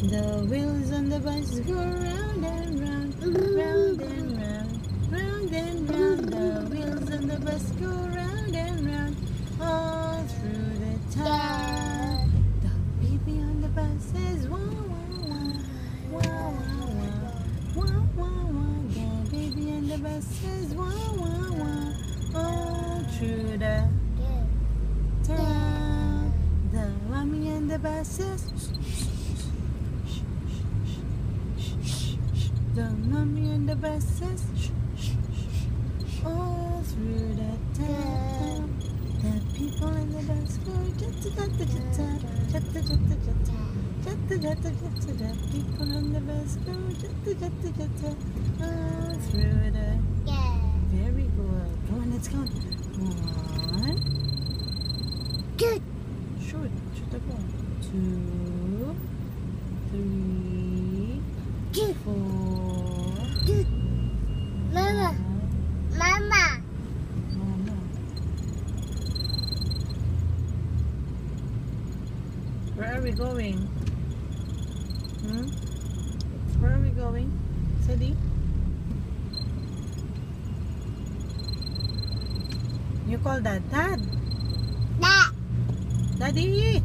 The wheels on the bus go round and round, round and round, round and round. The wheels on the bus go round and round, all through the town. The baby on the bus says wah wah wah, wah wah wah, wah wah wah. The baby on the bus says wah wah wah, all through the town. The mommy on the bus says. don't know me and the buses all through the town. The people in the bus go the people in the bus go all through the yeah. Very good. Go on, let's count. One. Good. Shoot. Shoot the ball. Two. Where are we going? Hmm? Where are we going? Sadie? You call that Dad? Dad. Daddy!